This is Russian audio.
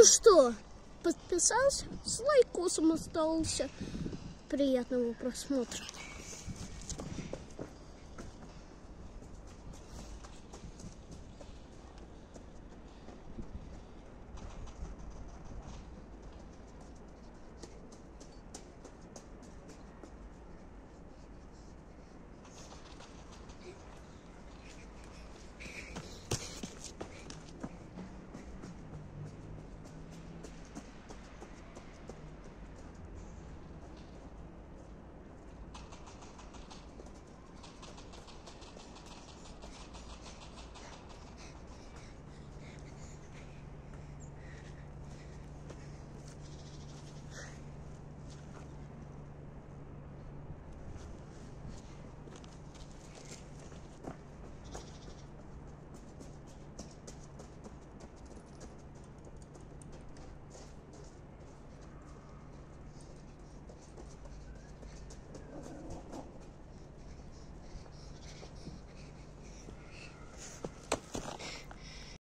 Ну что, подписался, с лайкосом остался. Приятного просмотра.